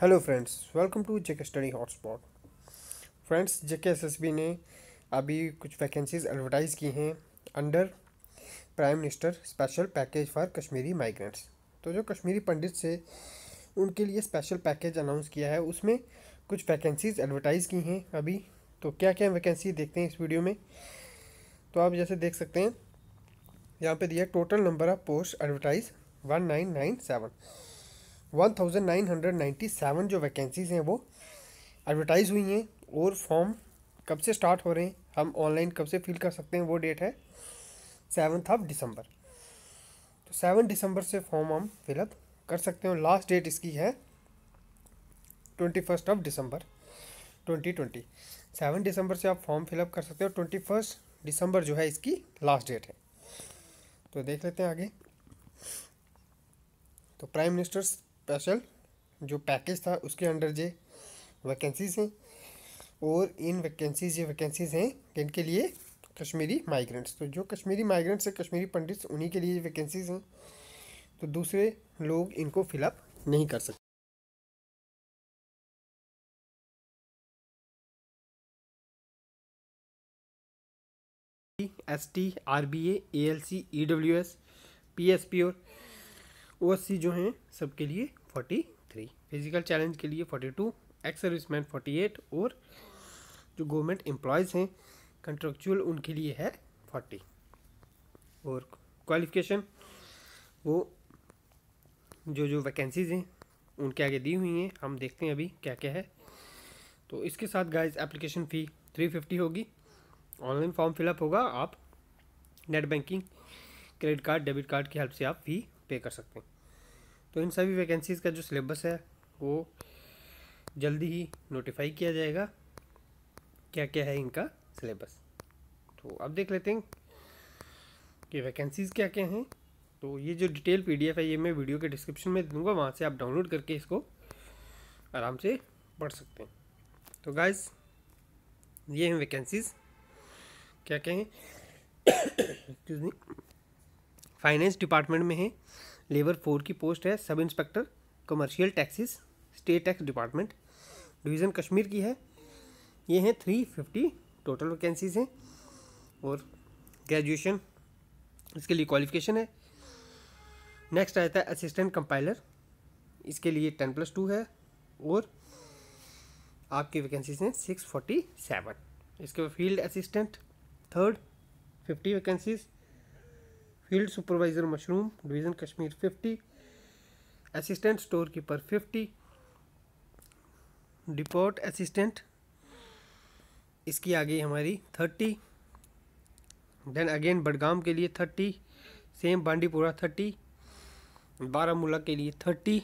Hello friends welcome to JK study hotspot friends JK SSB ने अभी कुछ vacancies advertise की हैं under prime minister special package for Kashmiri migrants तो जो कश्मीरी पंडित से उनके लिए स्पेशल पैकेज अनाउंस किया है, उसमें कुछ वैकेंसीज एडवर्टाइज की हैं अभी। तो क्या क्या वैकेंसी देखते हैं इस वीडियो में? तो आप जैसे देख सकते हैं, यहाँ पे दिया total number of post advertise one nine nine seven one thousand nine hundred ninety seven जो वैकेंसीज़ हैं वो एडवर्टाइज़ हुई हैं और फॉर्म कब से स्टार्ट हो रहे हैं, हम ऑनलाइन कब से फिल कर सकते हैं वो डेट है सेवन्थ ऑफ़ दिसंबर तो सेवन दिसंबर से फॉर्म हम फिलअप कर सकते हैं लास्ट डेट इसकी है twenty first of December twenty twenty seven दिसंबर से आप फॉर्म फिलअप कर सकते हो ट्वेंटी फ़र्स्ट दिसंबर जो है इसकी लास्ट डेट है। तो देख लेते हैं आगे। तो प्राइम मिनिस्टर स्पेशल जो पैकेज था उसके अंडर जे वैकेंसीज हैं और इन वैकेंसीज, ये वैकेंसीज हैं जिनके लिए कश्मीरी माइग्रेंट्स तो जो कश्मीरी माइग्रेंट्स हैं, कश्मीरी पंडित्स उन्हीं के लिए वैकेंसीज हैं। तो दूसरे लोग इनको फिलअप नहीं कर सकते S T R B A L C E W S P S P और ओ एस सी जो हैं, सबके लिए फोर्टी थ्री। फ़िज़िकल चैलेंज के लिए forty two ex serviceman forty eight और जो गवर्नमेंट एम्प्लॉयज़ हैं कंट्रेक्चुअल उनके लिए है फोर्टी। और क्वालिफिकेशन वो जो जो वैकेंसीज़ हैं, उनके आगे दी हुई हैं। हम देखते हैं अभी क्या क्या है। तो इसके साथ guys application fee three fifty होगी। ऑनलाइन फॉर्म फिलअप होगा। आप net banking credit card debit card की हेल्प से आप फ़ी पे कर सकते हैं। तो इन सभी वैकेंसीज़ का जो सिलेबस है, वो जल्दी ही नोटिफाई किया जाएगा क्या क्या है इनका सिलेबस तो अब देख लेते हैं कि वैकेंसीज़ क्या क्या हैं। तो ये जो डिटेल पीडीएफ है, ये मैं वीडियो के डिस्क्रिप्शन में दूँगा, वहाँ से आप डाउनलोड करके इसको आराम से पढ़ सकते हैं। तो गाइस ये हैं वैकेंसीज़ क्या क्या हैं? फाइनेंस डिपार्टमेंट में है। लेबर फोर की पोस्ट है, sub inspector commercial taxes state tax department division Kashmir की है। ये हैं थ्री फिफ्टी टोटल वैकेंसीज हैं और ग्रेजुएशन इसके लिए क्वालिफिकेशन है। नेक्स्ट आता है असिस्टेंट कंपाइलर इसके लिए टेन प्लस टू है और आपकी वैकेंसीज हैं सिक्स फोर्टी सेवन इसके बाद field assistant third fifty vacancies field supervisor mushroom, division Kashmir fifty assistant store keeper fifty depot assistant इसकी आगे हमारी थर्टी देन अगेन बडगाम के लिए thirty same Bandipora thirty Baramulla के लिए थर्टी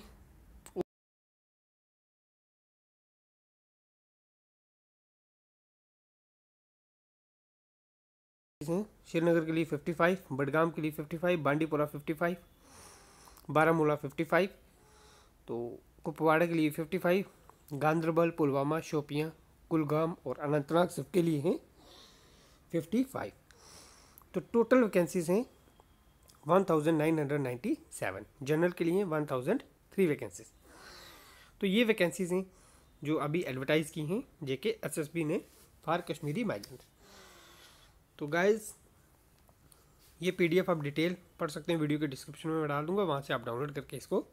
हैं श्रीनगर के लिए 55, बडगाम के लिए 55, बांडीपुरा 55, बारामूला 55, तो कुपवाड़ा के लिए 55, गांधरबल पुलवामा शोपियाँ कुलगाम और अनंतनाग सबके लिए हैं 55 तो टोटल वैकेंसीज हैं 1997 जनरल के लिए 1003 वैकेंसीज तो ये वैकेंसीज हैं जो अभी एडवर्टाइज़ की हैं जेके एसएसबी ने फार कश्मीरी माइग्रेंट तो गाइज़ ये पीडीएफ आप डिटेल पढ़ सकते हैं वीडियो के डिस्क्रिप्शन में मैं डाल दूँगा, वहाँ से आप डाउनलोड करके इसको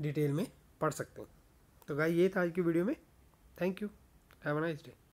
डिटेल में पढ़ सकते हैं। तो गाइज़ ये था आज की वीडियो में। Thank you have a nice day